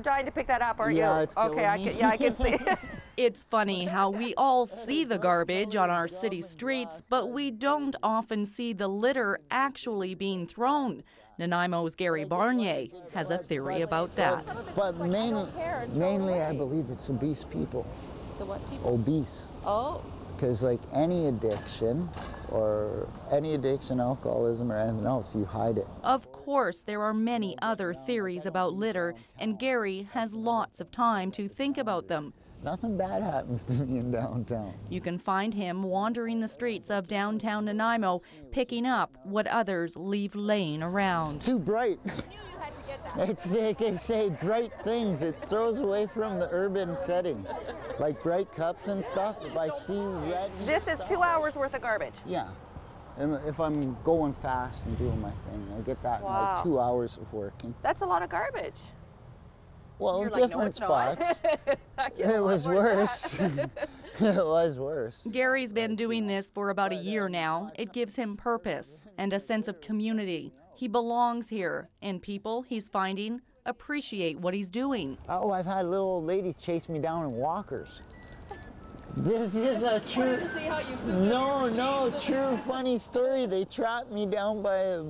You're dying to pick that up, aren't Yeah, you? it's okay, killing I can, yeah, I can see. It's funny how we all see the garbage on our city streets, but we don't often see the litter actually being thrown. Nanaimo's Gary Barnier has a theory about that. But mainly, mainly, I believe it's obese people. the what people? Obese. Oh, Because like any addiction, or any addiction, alcoholism, or anything else, you hide it. Of course, there are many other theories about litter, and Gary has lots of time to think about them. Nothing bad happens to me in downtown. You can find him wandering the streets of downtown Nanaimo, picking up what others leave laying around. It's too bright. It's like they say bright things. It throws away from the urban setting, like bright cups and stuff. If I see red, this is two hours worth of garbage. yeah. And If I'm going fast and doing my thing, I get that in Wow. like two hours of working. That's a lot of garbage. Well, You're like, no, different it's spots. I get a it was more than that. worse. it was worse. Gary's been doing this for about a year now. It gives him purpose and a sense of community. He belongs here, and people he's finding appreciate what he's doing. Oh, I've had little old ladies chase me down in walkers. This is a true. No, no, true funny story. They trapped me down by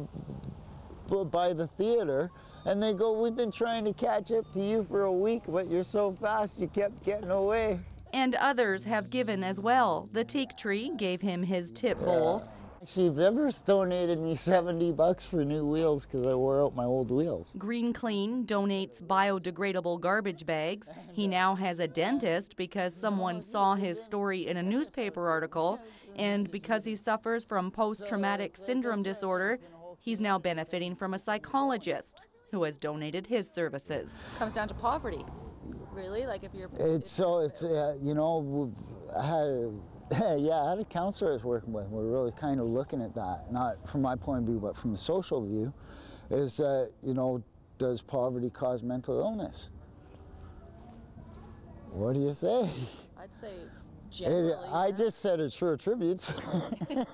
by the theater, and they go, "We've been trying to catch up to you for a week, but you're so fast, you kept getting away." And others have given as well. The teak tree gave him his tip bowl. Actually, Everest donated me 70 bucks for new wheels because I wore out my old wheels. Green Clean donates biodegradable garbage bags. He now has a dentist because someone saw his story in a newspaper article. And because he suffers from post traumatic syndrome disorder, he's now benefiting from a psychologist who has donated his services. Comes down to poverty. Really? Like if you're. It's so it's uh, you know I had yeah I had a counselor I was working with. We're really kind of looking at that, not from my point of view, but from the social view, is that you know does poverty cause mental illness? What do you say? I'd say It, I just said it sure attributes.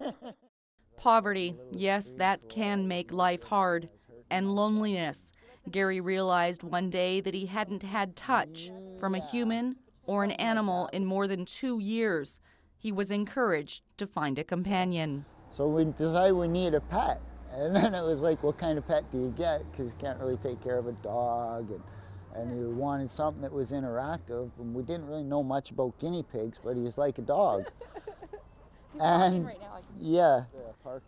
Poverty, yes, that can make life hard. And loneliness. Gary realized one day that he hadn't had touch from a human or an animal in more than two years. He was encouraged to find a companion. so we decided we need a pet, and then it was like, what kind of pet do you get? Because you can't really take care of a dog, and and you wanted something that was interactive. And we didn't really know much about guinea pigs, but he's like a dog. and yeah,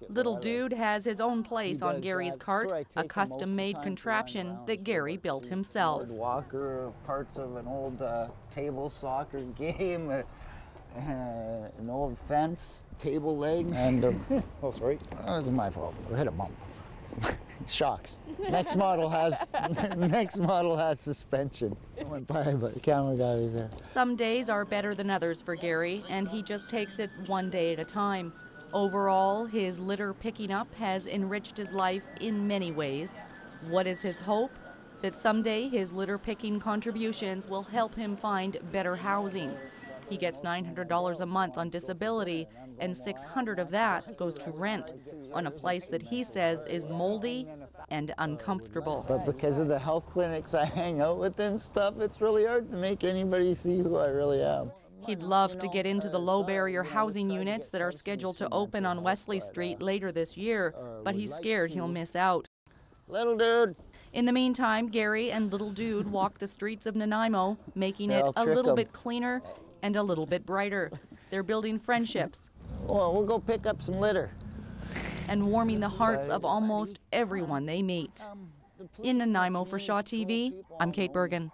Little dude has his own place on Gary's that. cart, That's where I a take him most of the custom made time to run contraption that Gary built himself. Walker, parts of an old uh, table soccer game, uh, an fence, table legs. And uh, oh, sorry, oh, it's my fault. I hit a bump. Shocks. Next model has next model has suspension. I went by, but the camera guy was there. Some days are better than others for Gary, and he just takes it one day at a time. Overall, his litter picking up has enriched his life in many ways. What is his hope? That someday his litter picking contributions will help him find better housing. He gets $900 a month on disability, and 600 of that goes to rent on a place that he says is moldy and uncomfortable. But because of the health clinics I hang out with and stuff, it's really hard to make anybody see who I really am. He'd love to get into the low barrier housing units that are scheduled to open on Wesley Street later this year, but he's scared he'll miss out. Little dude. In the meantime, Gary and Little Dude walk the streets of Nanaimo, making it a little bit cleaner and a little bit brighter. They're building friendships Well, we'll go pick up some litter. and warming the hearts of almost everyone they meet. In Nanaimo for Shaw TV, I'm Kate Bergen.